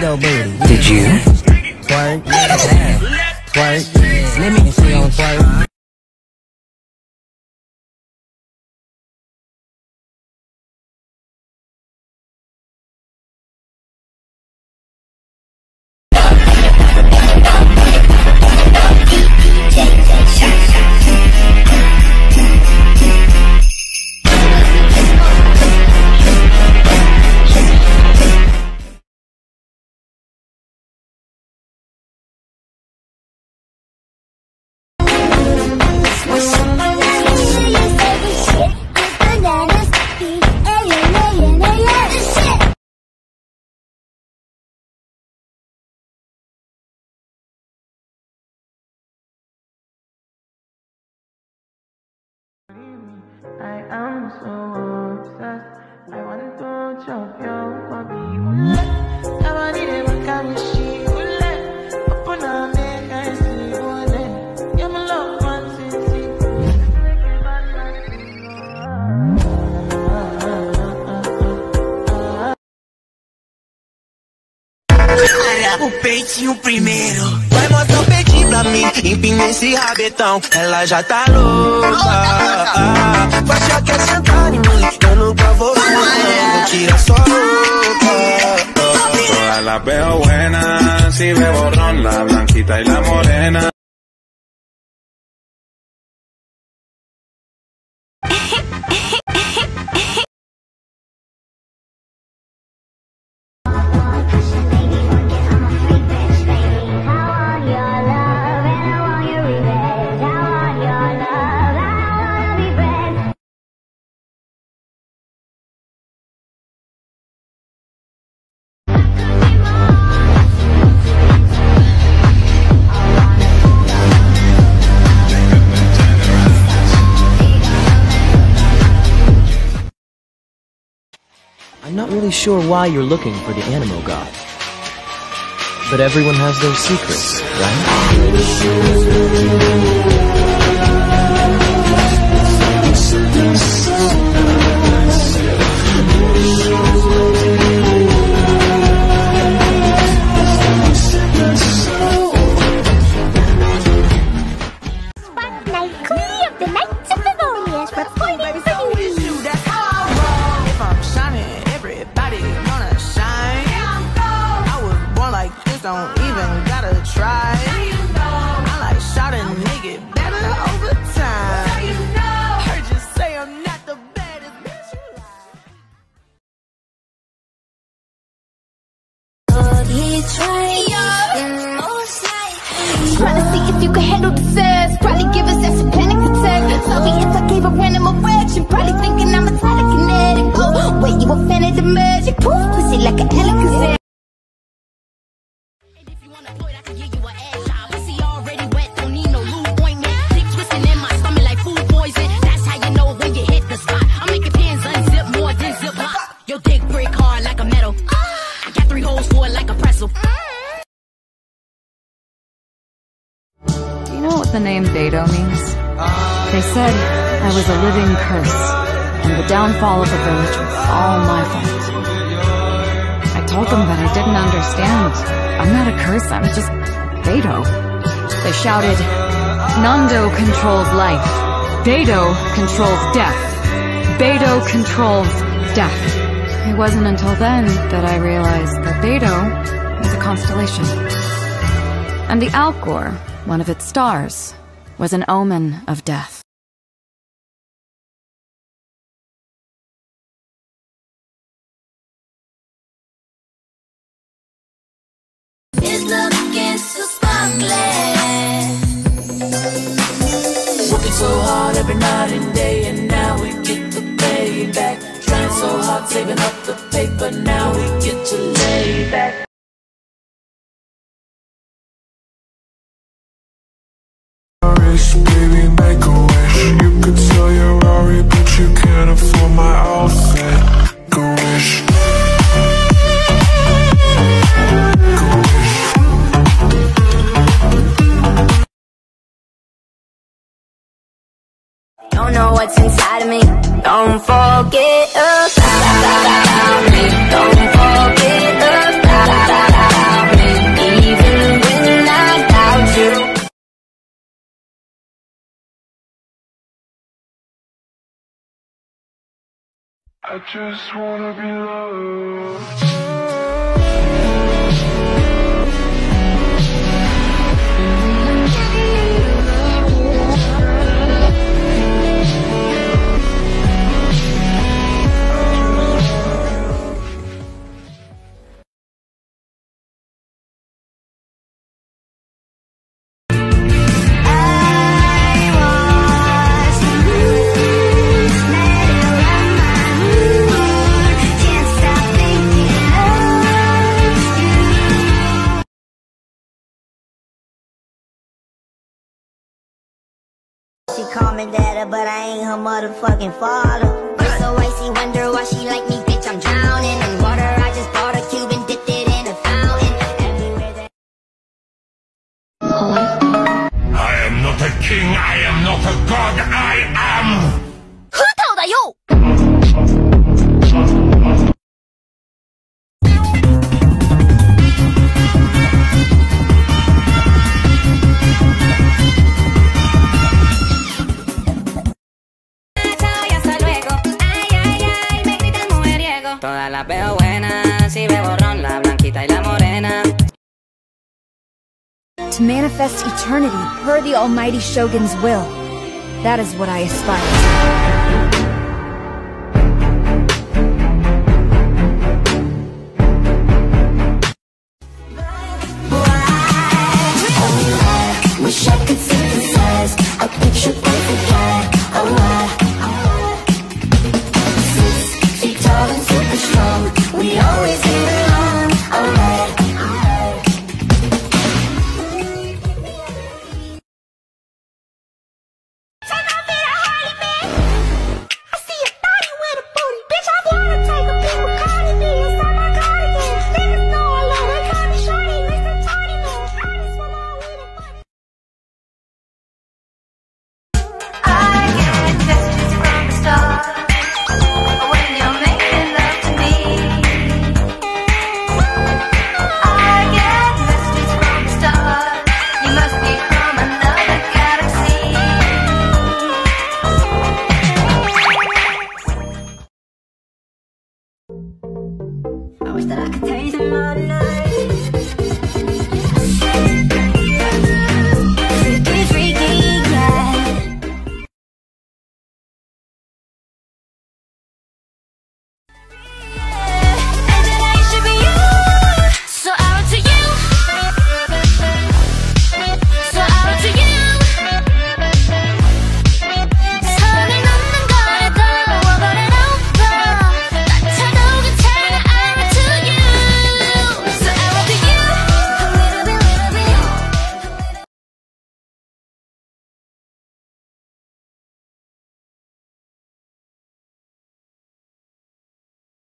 Booty. Did you? Twerk, yeah. Twerk, let me see on twerk. I am so obsessed. I want to chop your body. O peitinho primeiro. Empina esse rabetão. Ela já tá louca. Ah, Faixa quer sentar em mim. Eu nunca vou fumar. Tira só roupa. Todas las veo buenas, si veo ron, la blanquita y la morena. Not really sure why you're looking for the Anemo God. But everyone has their secrets, right? Don't even gotta try. I like shot and nigga better over time. Heard you say I'm not the baddest bitch you. Trying to see if you can handle the sass. Probably give us that panic attack. Sorry if I gave a random erection. Probably thinking I'm a telekinetic. Wait, you a fan of the magic? Poof, pussy like an Alakazam. It like a pretzel. Do you know what the name Beto means? They said I was a living curse, and the downfall of the village was all my fault. I told them that I didn't understand. I'm not a curse, I'm just Beto. They shouted, Nando controls life. Beto controls death. Beto controls death. It wasn't until then that I realized Beto was a constellation. And the Alcor, one of its stars, was an omen of death. It's looking so sparkly. Working so hard every night and day, and now hard, saving up the paper, now we get to lay back. Don't know what's inside of me. Don't forget about me. Don't forget about me. Even when I'm you. I just wanna be loved. better, but I ain't her motherfucking father. It's so icy, wonder why she like me. to manifest eternity per the almighty Shogun's will. That is what I aspire to.